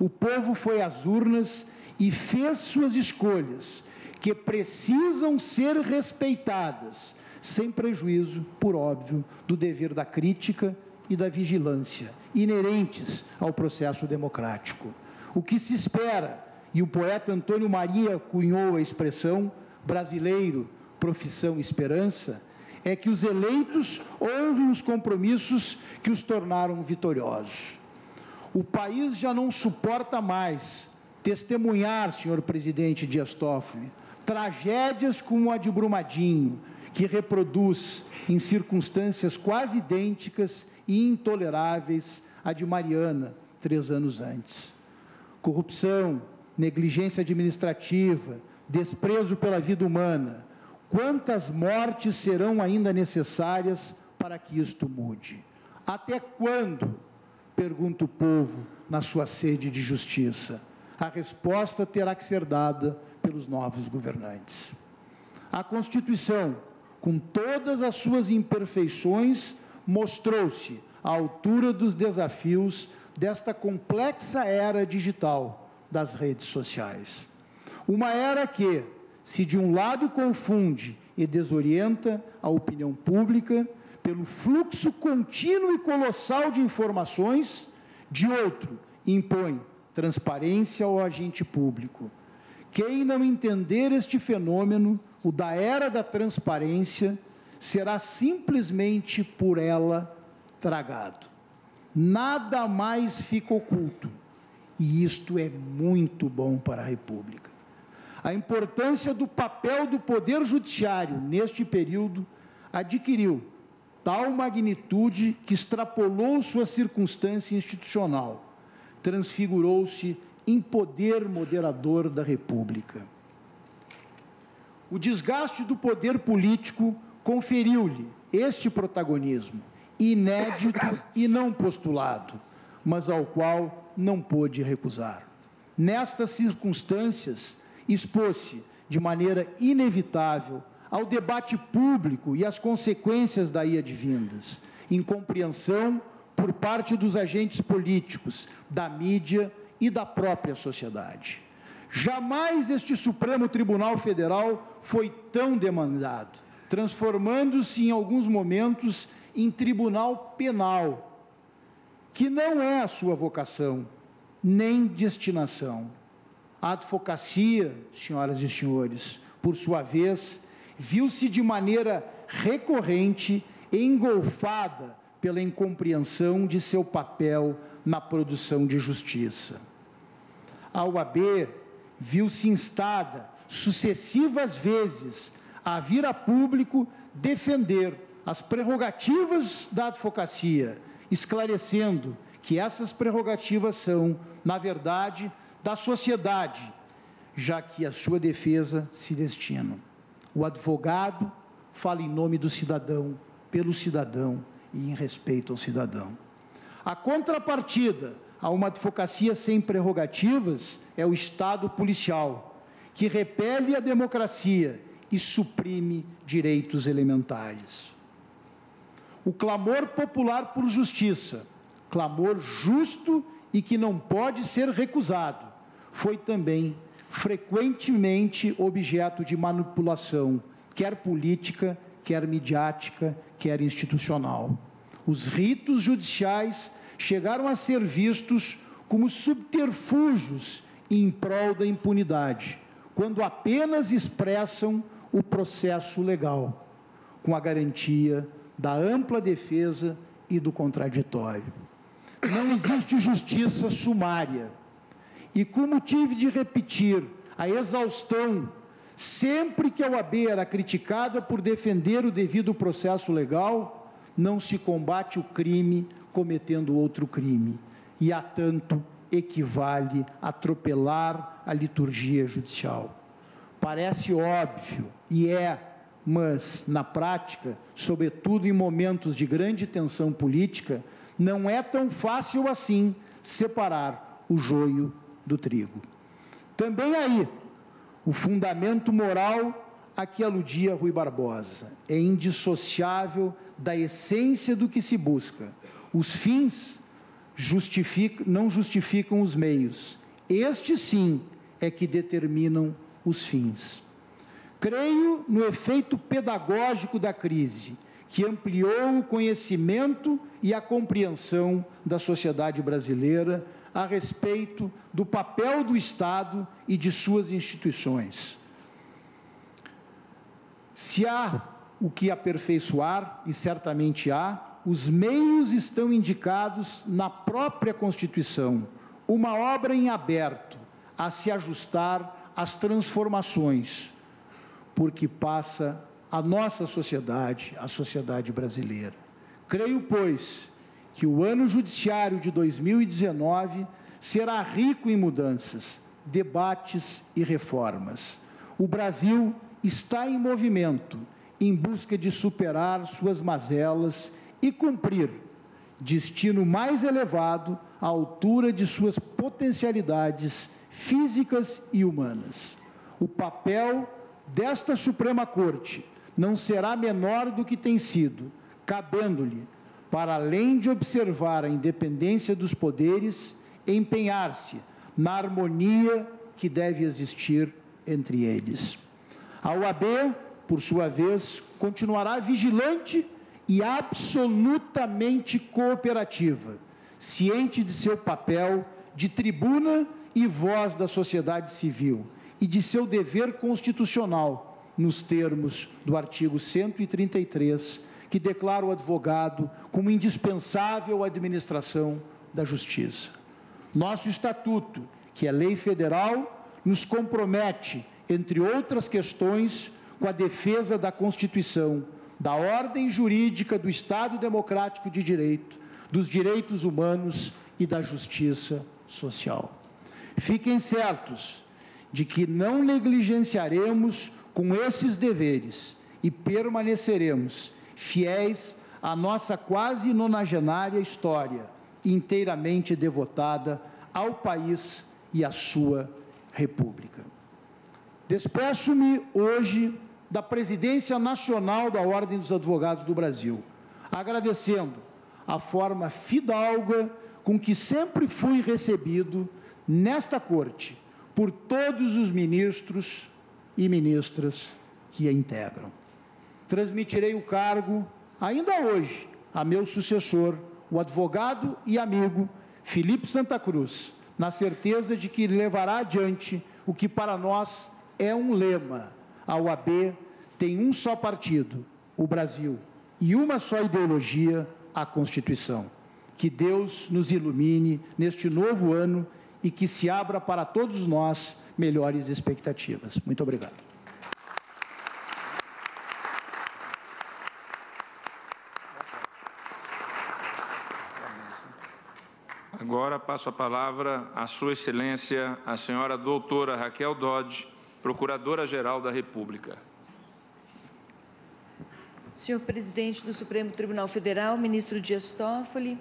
O povo foi às urnas e fez suas escolhas, que precisam ser respeitadas, sem prejuízo, por óbvio, do dever da crítica e da vigilância, inerentes ao processo democrático. O que se espera, e o poeta Antônio Maria cunhou a expressão brasileiro, profissão esperança, é que os eleitos honrem os compromissos que os tornaram vitoriosos. O país já não suporta mais testemunhar, senhor presidente Dias Toffoli, tragédias como a de Brumadinho, que reproduz, em circunstâncias quase idênticas e intoleráveis, a de Mariana, três anos antes. Corrupção, negligência administrativa, desprezo pela vida humana, Quantas mortes serão ainda necessárias para que isto mude? Até quando? Pergunta o povo na sua sede de justiça. A resposta terá que ser dada pelos novos governantes. A Constituição, com todas as suas imperfeições, mostrou-se à altura dos desafios desta complexa era digital das redes sociais. Uma era que, se de um lado confunde e desorienta a opinião pública pelo fluxo contínuo e colossal de informações, de outro, impõe transparência ao agente público. Quem não entender este fenômeno, o da era da transparência, será simplesmente por ela tragado. Nada mais fica oculto. E isto é muito bom para a República. A importância do papel do Poder Judiciário neste período adquiriu tal magnitude que extrapolou sua circunstância institucional, transfigurou-se em poder moderador da República. O desgaste do poder político conferiu-lhe este protagonismo, inédito e não postulado, mas ao qual não pôde recusar. Nestas circunstâncias, expôs-se de maneira inevitável ao debate público e às consequências daí advindas, incompreensão por parte dos agentes políticos, da mídia e da própria sociedade. Jamais este Supremo Tribunal Federal foi tão demandado, transformando-se em alguns momentos em tribunal penal, que não é a sua vocação nem destinação. A advocacia, senhoras e senhores, por sua vez, viu-se de maneira recorrente engolfada pela incompreensão de seu papel na produção de justiça. A UAB viu-se instada sucessivas vezes a vir a público defender as prerrogativas da advocacia, esclarecendo que essas prerrogativas são, na verdade, da sociedade, já que a sua defesa se destina. O advogado fala em nome do cidadão, pelo cidadão e em respeito ao cidadão. A contrapartida a uma advocacia sem prerrogativas é o Estado policial, que repele a democracia e suprime direitos elementares. O clamor popular por justiça, clamor justo e que não pode ser recusado, foi também frequentemente objeto de manipulação, quer política, quer midiática, quer institucional. Os ritos judiciais chegaram a ser vistos como subterfúgios em prol da impunidade, quando apenas expressam o processo legal, com a garantia da ampla defesa e do contraditório. Não existe justiça sumária. E como tive de repetir a exaustão sempre que a OAB era criticada por defender o devido processo legal, não se combate o crime cometendo outro crime. E a tanto equivale atropelar a liturgia judicial. Parece óbvio, e é, mas na prática, sobretudo em momentos de grande tensão política, não é tão fácil assim separar o joio do trigo. Também aí, o fundamento moral a que aludia Rui Barbosa é indissociável da essência do que se busca. Os fins justificam, não justificam os meios. Estes sim é que determinam os fins. Creio no efeito pedagógico da crise, que ampliou o conhecimento e a compreensão da sociedade brasileira a respeito do papel do Estado e de suas instituições. Se há o que aperfeiçoar, e certamente há, os meios estão indicados na própria Constituição, uma obra em aberto a se ajustar às transformações porque passa a nossa sociedade, a sociedade brasileira. Creio, pois, que o ano judiciário de 2019 será rico em mudanças, debates e reformas. O Brasil está em movimento em busca de superar suas mazelas e cumprir destino mais elevado à altura de suas potencialidades físicas e humanas. O papel desta Suprema Corte não será menor do que tem sido, cabendo-lhe, para além de observar a independência dos poderes, empenhar-se na harmonia que deve existir entre eles. A UAB, por sua vez, continuará vigilante e absolutamente cooperativa, ciente de seu papel de tribuna e voz da sociedade civil e de seu dever constitucional, nos termos do artigo 133, que declara o advogado como indispensável à administração da justiça. Nosso estatuto, que é lei federal, nos compromete, entre outras questões, com a defesa da Constituição, da ordem jurídica do Estado democrático de direito, dos direitos humanos e da justiça social. Fiquem certos de que não negligenciaremos com esses deveres e permaneceremos fiéis à nossa quase nonagenária história, inteiramente devotada ao país e à sua República. Despeço-me hoje da presidência nacional da Ordem dos Advogados do Brasil, agradecendo a forma fidalga com que sempre fui recebido nesta corte por todos os ministros e ministras que a integram. Transmitirei o cargo, ainda hoje, a meu sucessor, o advogado e amigo Felipe Santa Cruz, na certeza de que levará adiante o que para nós é um lema. A UAB tem um só partido, o Brasil, e uma só ideologia, a Constituição. Que Deus nos ilumine neste novo ano e que se abra para todos nós melhores expectativas. Muito obrigado. Agora passo a palavra à Sua Excelência, a senhora doutora Raquel Dodge, Procuradora-Geral da República. Senhor presidente do Supremo Tribunal Federal, ministro Dias Toffoli,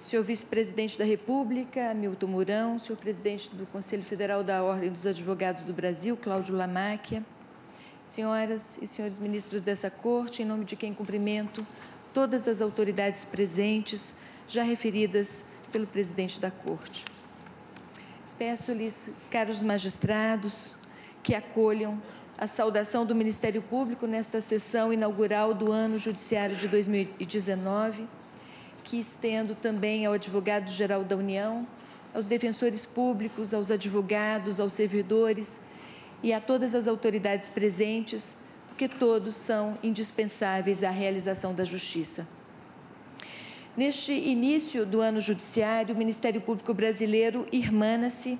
senhor vice-presidente da República, Milton Mourão, senhor presidente do Conselho Federal da Ordem dos Advogados do Brasil, Cláudio Lamáquia, senhoras e senhores ministros dessa corte, em nome de quem cumprimento todas as autoridades presentes, já referidas pelo presidente da corte. Peço-lhes, caros magistrados, que acolham a saudação do Ministério Público nesta sessão inaugural do ano judiciário de 2019, que estendo também ao advogado-geral da União, aos defensores públicos, aos advogados, aos servidores e a todas as autoridades presentes, porque todos são indispensáveis à realização da justiça. Neste início do ano judiciário, o Ministério Público Brasileiro irmana-se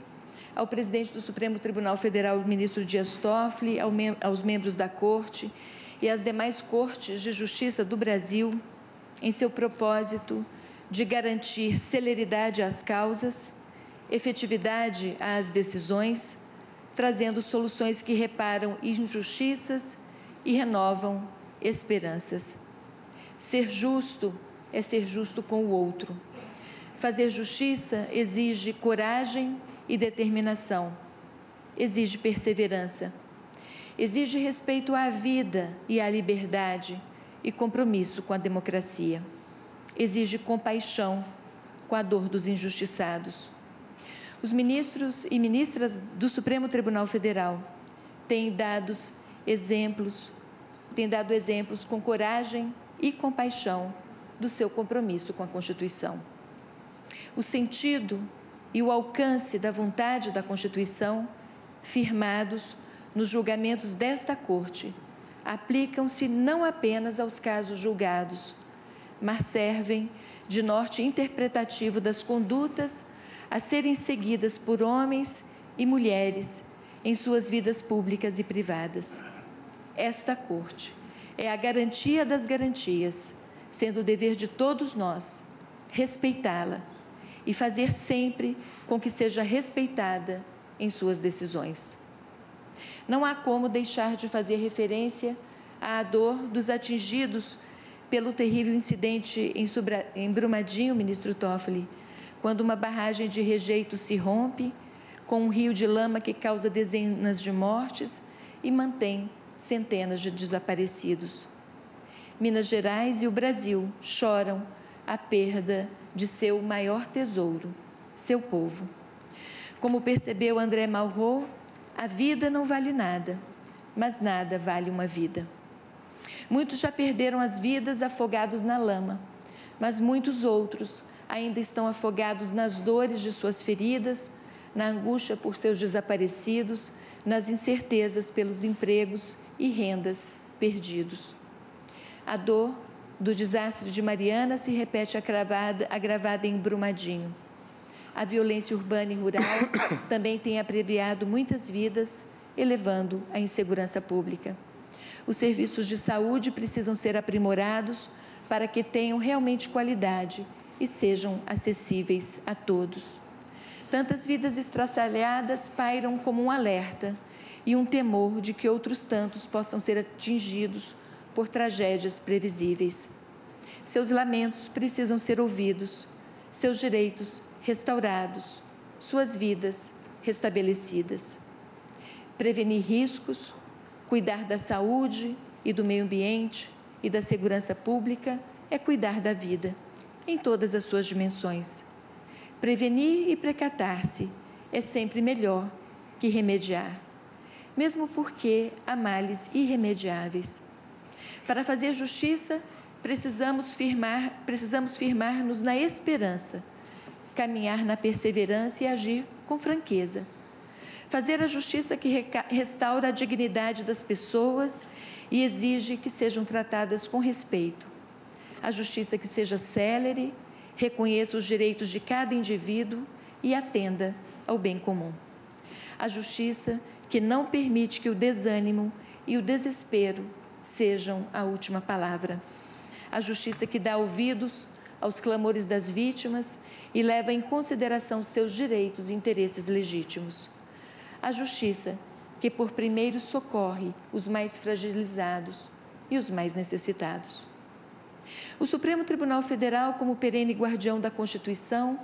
ao presidente do Supremo Tribunal Federal, ministro Dias Toffoli, aos membros da Corte e às demais cortes de justiça do Brasil, em seu propósito de garantir celeridade às causas, efetividade às decisões, trazendo soluções que reparam injustiças e renovam esperanças. Ser justo é ser justo com o outro. Fazer justiça exige coragem e determinação. Exige perseverança. Exige respeito à vida e à liberdade e compromisso com a democracia. Exige compaixão com a dor dos injustiçados. Os ministros e ministras do Supremo Tribunal Federal têm dado exemplos, têm dado exemplos com coragem e compaixão do seu compromisso com a Constituição. O sentido e o alcance da vontade da Constituição, firmados nos julgamentos desta Corte, aplicam-se não apenas aos casos julgados, mas servem de norte interpretativo das condutas a serem seguidas por homens e mulheres em suas vidas públicas e privadas. Esta Corte é a garantia das garantias, sendo o dever de todos nós respeitá-la e fazer sempre com que seja respeitada em suas decisões. Não há como deixar de fazer referência à dor dos atingidos pelo terrível incidente em Brumadinho, ministro Toffoli, quando uma barragem de rejeito se rompe com um rio de lama que causa dezenas de mortes e mantém centenas de desaparecidos. Minas Gerais e o Brasil choram a perda de seu maior tesouro, seu povo. Como percebeu André Malraux, a vida não vale nada, mas nada vale uma vida. Muitos já perderam as vidas afogados na lama, mas muitos outros ainda estão afogados nas dores de suas feridas, na angústia por seus desaparecidos, nas incertezas pelos empregos e rendas perdidos. A dor do desastre de Mariana se repete agravada, agravada em Brumadinho. A violência urbana e rural *coughs* também tem abreviado muitas vidas, elevando a insegurança pública. Os serviços de saúde precisam ser aprimorados para que tenham realmente qualidade e sejam acessíveis a todos. Tantas vidas estraçalhadas pairam como um alerta e um temor de que outros tantos possam ser atingidos por tragédias previsíveis. Seus lamentos precisam ser ouvidos, seus direitos restaurados, suas vidas restabelecidas. Prevenir riscos, cuidar da saúde e do meio ambiente e da segurança pública é cuidar da vida, em todas as suas dimensões. Prevenir e precatar-se é sempre melhor que remediar, mesmo porque há males irremediáveis. Para fazer justiça, precisamos firmar, precisamos firmar-nos na esperança, caminhar na perseverança e agir com franqueza. Fazer a justiça que restaura a dignidade das pessoas e exige que sejam tratadas com respeito. A justiça que seja célere, reconheça os direitos de cada indivíduo e atenda ao bem comum. A justiça que não permite que o desânimo e o desespero sejam a última palavra. A justiça que dá ouvidos aos clamores das vítimas e leva em consideração seus direitos e interesses legítimos. A justiça que por primeiro socorre os mais fragilizados e os mais necessitados. O Supremo Tribunal Federal, como perene guardião da Constituição,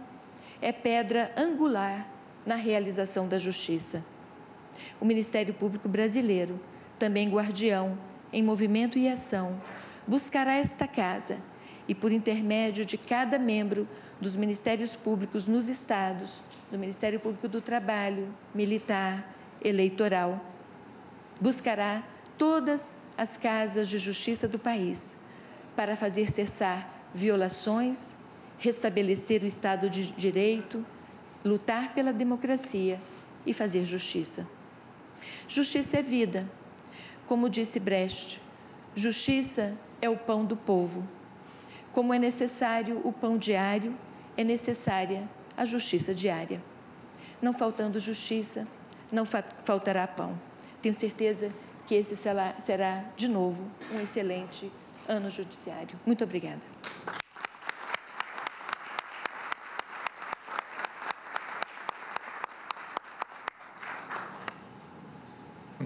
é pedra angular na realização da justiça. O Ministério Público Brasileiro, também guardião em movimento e ação, buscará esta casa e, por intermédio de cada membro dos ministérios públicos nos estados, do Ministério Público do Trabalho, Militar, Eleitoral, buscará todas as casas de justiça do país para fazer cessar violações, restabelecer o Estado de Direito, lutar pela democracia e fazer justiça. Justiça é vida. Como disse Brecht, justiça é o pão do povo. Como é necessário o pão diário, é necessária a justiça diária. Não faltando justiça, não fa faltará pão. Tenho certeza que esse será, será, de novo, um excelente ano judiciário. Muito obrigada.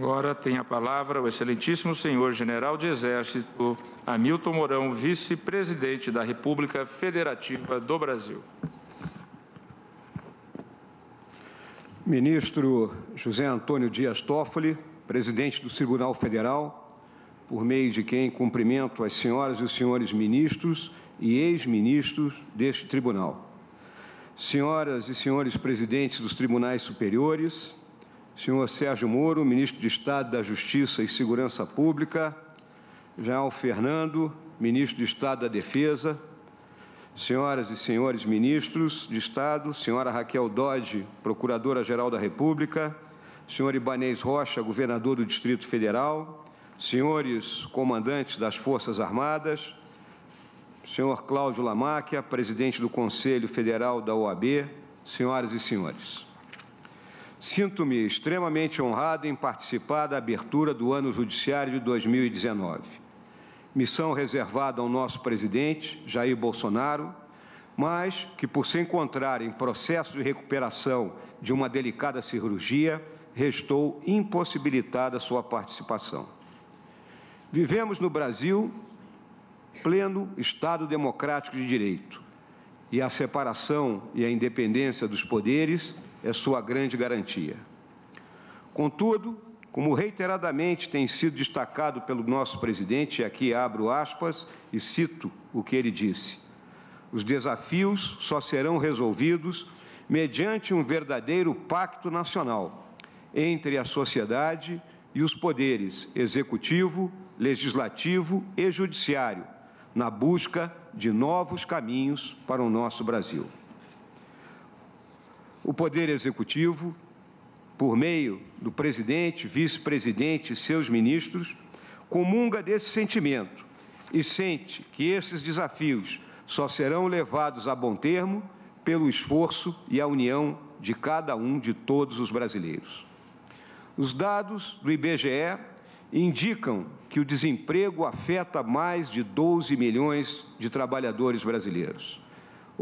Agora tem a palavra o excelentíssimo senhor general de Exército Hamilton Mourão, vice-presidente da República Federativa do Brasil. Ministro José Antônio Dias Toffoli, presidente do Tribunal Federal, por meio de quem cumprimento as senhoras e os senhores ministros e ex-ministros deste tribunal. Senhoras e senhores presidentes dos tribunais superiores, senhor Sérgio Moro, ministro de Estado da Justiça e Segurança Pública, Jael Fernando, ministro de Estado da Defesa, senhoras e senhores ministros de Estado, senhora Raquel Dodge, procuradora-geral da República, senhor Ibanês Rocha, governador do Distrito Federal, senhores comandantes das Forças Armadas, senhor Cláudio Lamáquia, presidente do Conselho Federal da OAB, senhoras e senhores. Sinto-me extremamente honrado em participar da abertura do ano judiciário de 2019. Missão reservada ao nosso presidente, Jair Bolsonaro, mas que, por se encontrar em processo de recuperação de uma delicada cirurgia, restou impossibilitada sua participação. Vivemos no Brasil pleno Estado democrático de direito e a separação e a independência dos poderes é sua grande garantia. Contudo, como reiteradamente tem sido destacado pelo nosso presidente, aqui abro aspas e cito o que ele disse: os desafios só serão resolvidos mediante um verdadeiro pacto nacional entre a sociedade e os poderes executivo, legislativo e judiciário, na busca de novos caminhos para o nosso Brasil. O Poder Executivo, por meio do presidente, vice-presidente e seus ministros, comunga desse sentimento e sente que esses desafios só serão levados a bom termo pelo esforço e a união de cada um de todos os brasileiros. Os dados do IBGE indicam que o desemprego afeta mais de 12 milhões de trabalhadores brasileiros.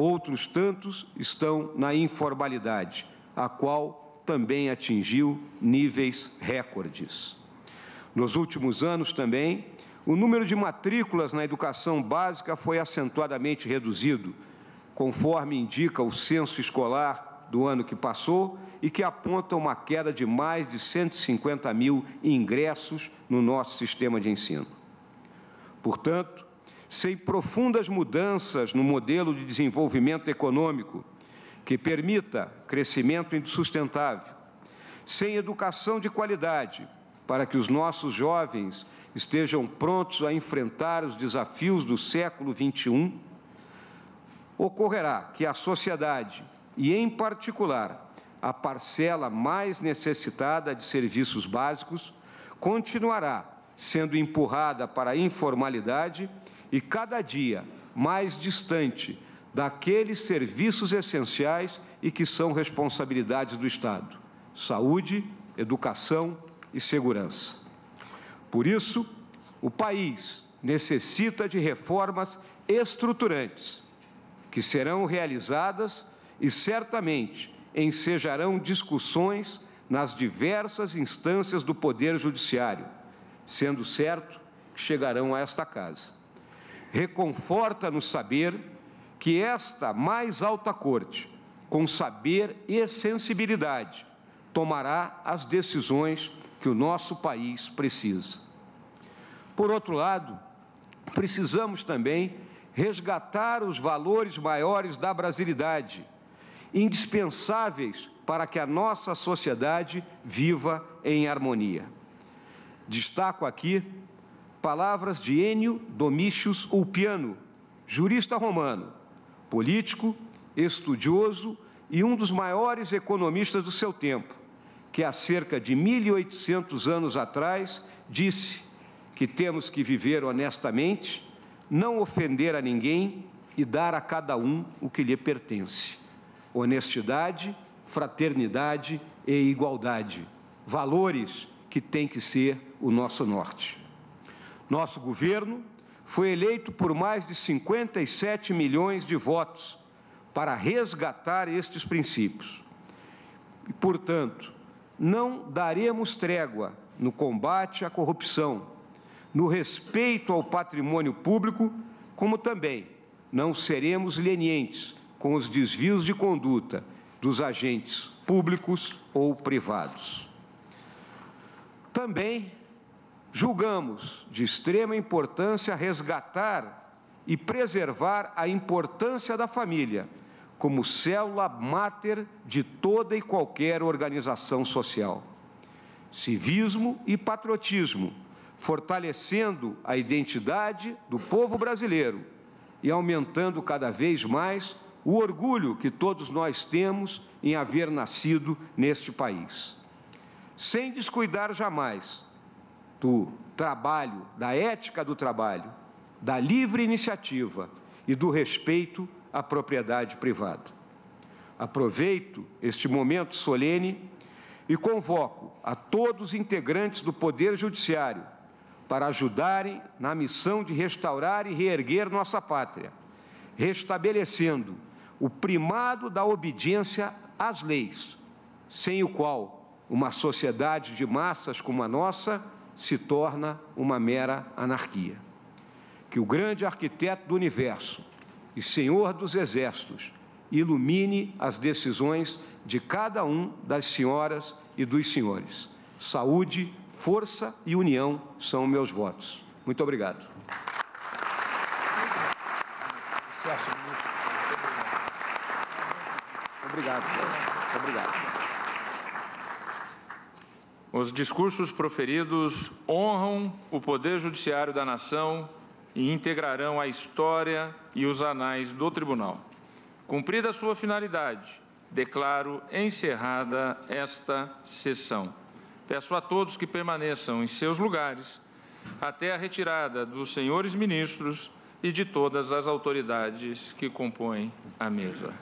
Outros tantos estão na informalidade, a qual também atingiu níveis recordes. Nos últimos anos também, o número de matrículas na educação básica foi acentuadamente reduzido, conforme indica o censo escolar do ano que passou e que aponta uma queda de mais de 150 mil ingressos no nosso sistema de ensino. Portanto, sem profundas mudanças no modelo de desenvolvimento econômico que permita crescimento sustentável, sem educação de qualidade para que os nossos jovens estejam prontos a enfrentar os desafios do século XXI, ocorrerá que a sociedade, e em particular a parcela mais necessitada de serviços básicos, continuará sendo empurrada para a informalidade e cada dia mais distante daqueles serviços essenciais e que são responsabilidades do Estado: saúde, educação e segurança. Por isso, o país necessita de reformas estruturantes que serão realizadas e certamente ensejarão discussões nas diversas instâncias do Poder Judiciário, sendo certo que chegarão a esta casa. Reconforta-nos saber que esta mais alta corte, com saber e sensibilidade, tomará as decisões que o nosso país precisa. Por outro lado, precisamos também resgatar os valores maiores da brasilidade, indispensáveis para que a nossa sociedade viva em harmonia. Destaco aqui palavras de Enio Domitius Ulpiano, jurista romano, político, estudioso e um dos maiores economistas do seu tempo, que há cerca de 1800 anos atrás disse que temos que viver honestamente, não ofender a ninguém e dar a cada um o que lhe pertence. Honestidade, fraternidade e igualdade. Valores que têm que ser o nosso norte. Nosso governo foi eleito por mais de 57 milhões de votos para resgatar estes princípios. E, portanto, não daremos trégua no combate à corrupção, no respeito ao patrimônio público, como também não seremos lenientes com os desvios de conduta dos agentes públicos ou privados. Também julgamos de extrema importância resgatar e preservar a importância da família como célula máter de toda e qualquer organização social. Civismo e patriotismo fortalecendo a identidade do povo brasileiro e aumentando cada vez mais o orgulho que todos nós temos em haver nascido neste país. Sem descuidar jamais do trabalho, da ética do trabalho, da livre iniciativa e do respeito à propriedade privada. Aproveito este momento solene e convoco a todos os integrantes do Poder Judiciário para ajudarem na missão de restaurar e reerguer nossa pátria, restabelecendo o primado da obediência às leis, sem o qual uma sociedade de massas como a nossa se torna uma mera anarquia. Que o grande arquiteto do universo e Senhor dos exércitos ilumine as decisões de cada um das senhoras e dos senhores. Saúde, Força e união são meus votos. Muito obrigado. Obrigado. Obrigado. Os discursos proferidos honram o Poder Judiciário da Nação e integrarão a história e os anais do Tribunal. Cumprida a sua finalidade, declaro encerrada esta sessão. Peço a todos que permaneçam em seus lugares até a retirada dos senhores ministros e de todas as autoridades que compõem a mesa.